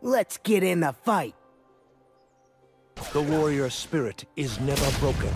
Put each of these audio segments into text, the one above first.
Let's get in the fight. The warrior spirit is never broken.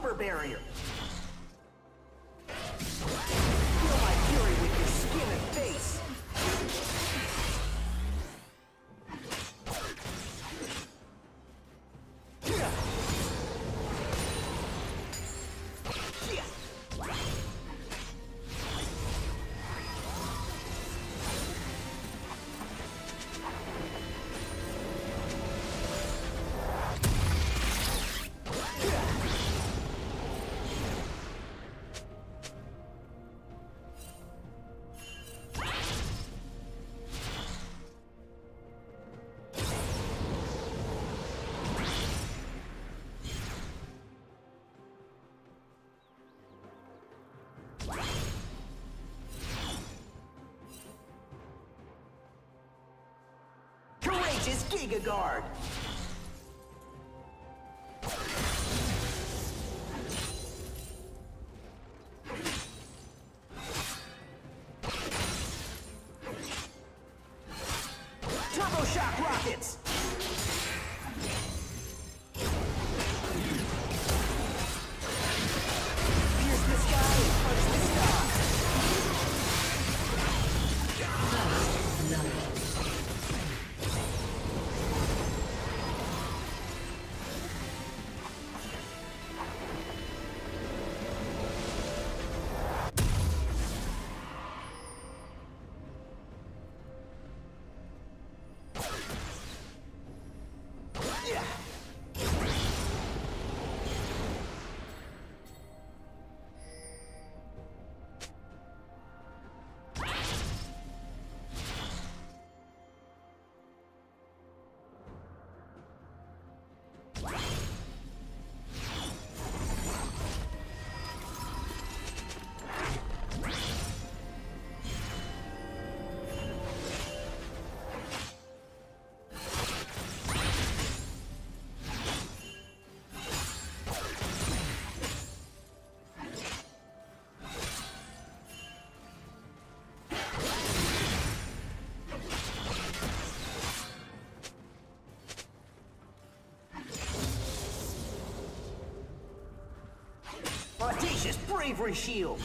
Hyper Barrier! Courageous Giga Guard! Audacious Bravery Shield!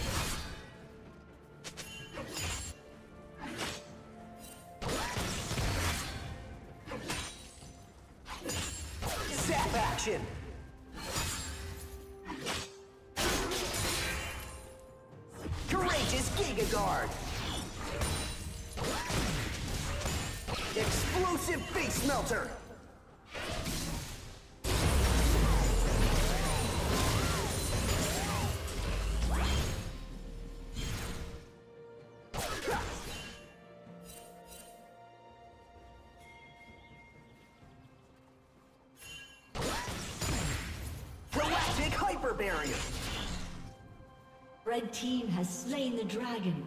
Barrier. Red team has slain the dragon.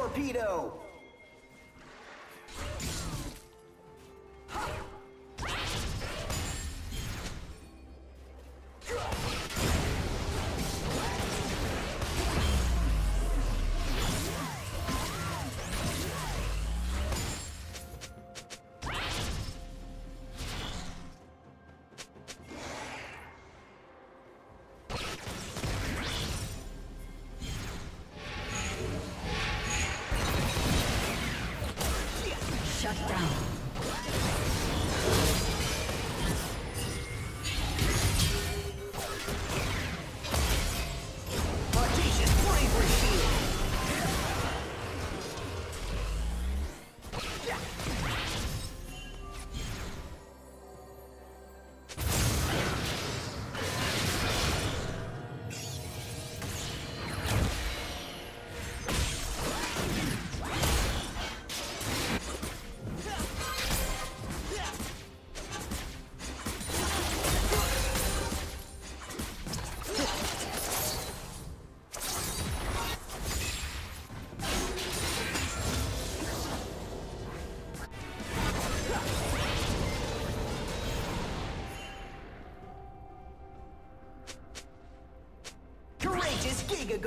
Torpedo!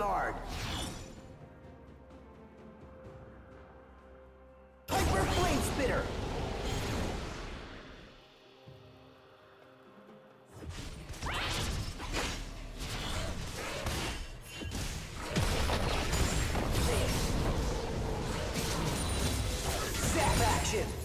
Guard. Spitter. Zap action.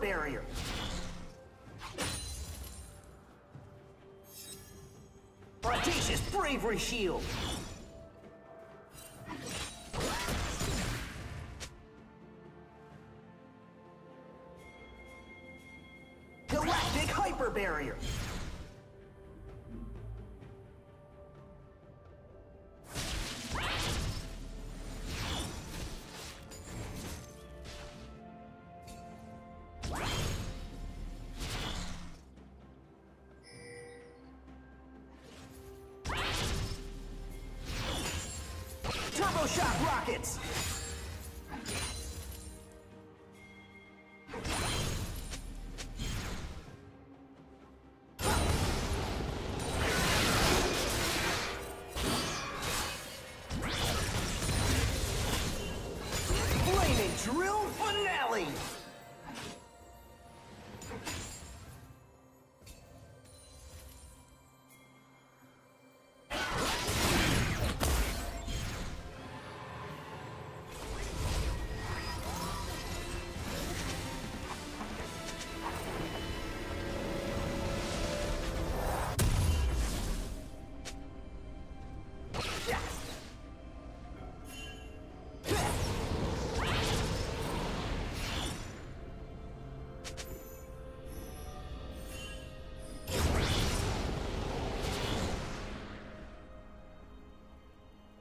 Barrier! Audacious Bravery Shield! Turbo Shock Rockets!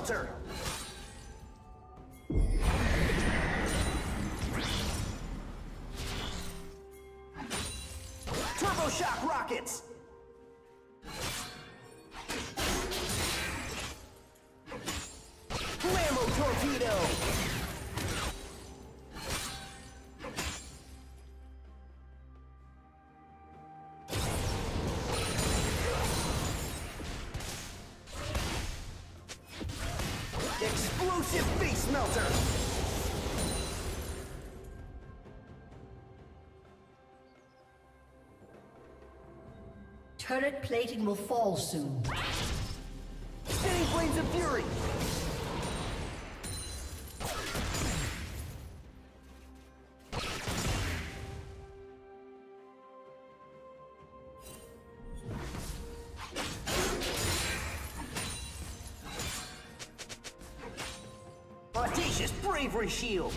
Face melter! Turbo shock rockets! Explosive face melter! Turret plating will fall soon. Spinning flames of fury! Bravery shield!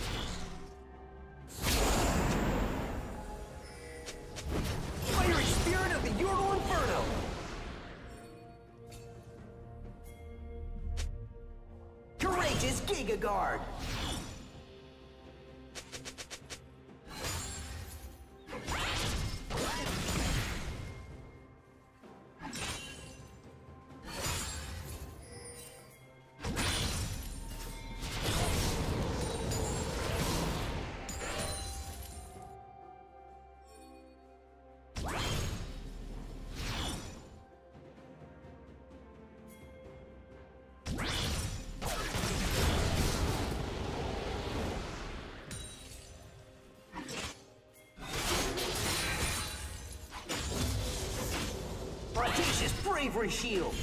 Bravery shield!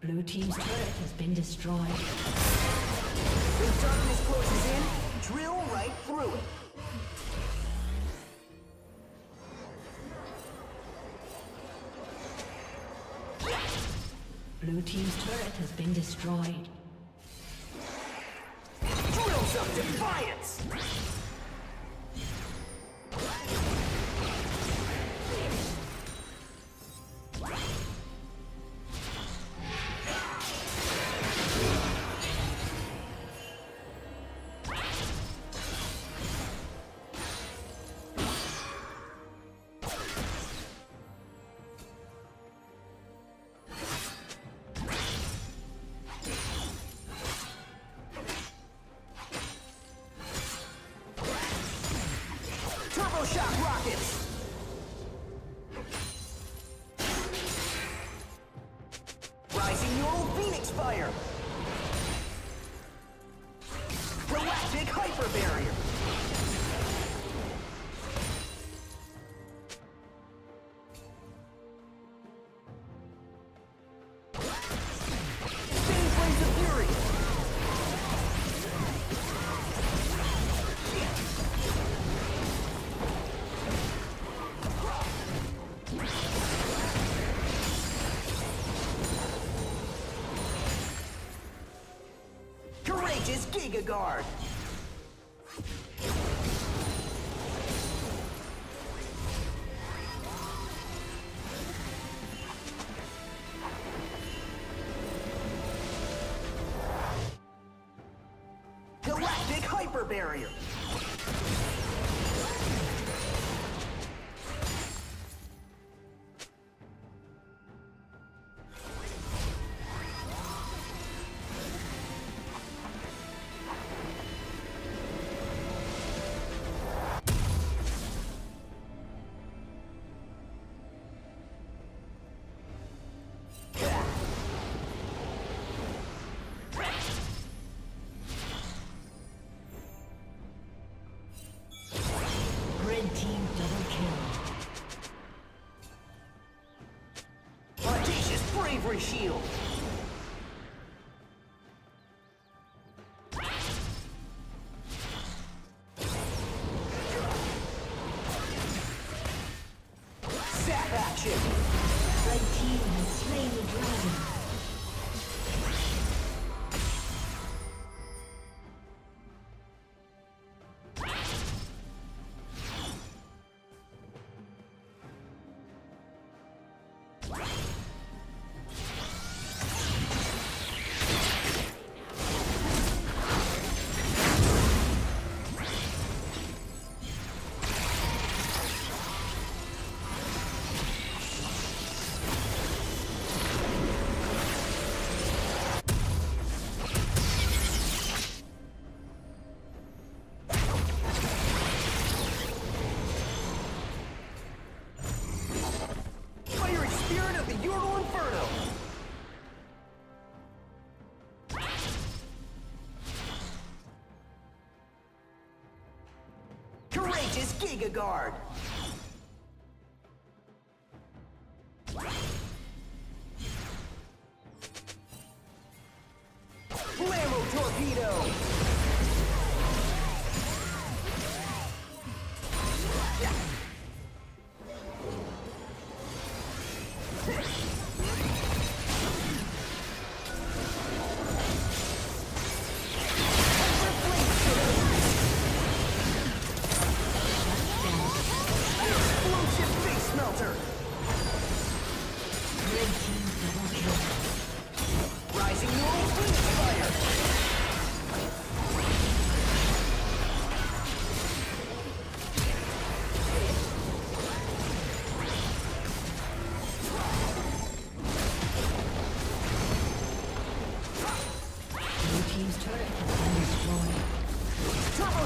Blue team's turret has been destroyed. When darkness closes in, drill right through it. Blue team's turret has been destroyed. Drill some defiance! Galactic hyper barrier! Giga Guard! Galactic Hyper Bravery Shield! Courageous Giga Guard!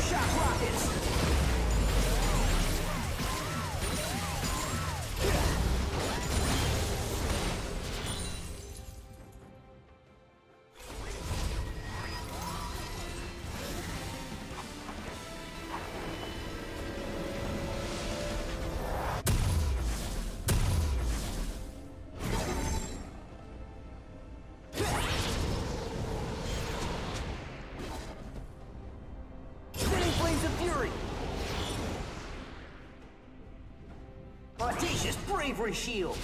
Shock Rockets! Bravery Shield!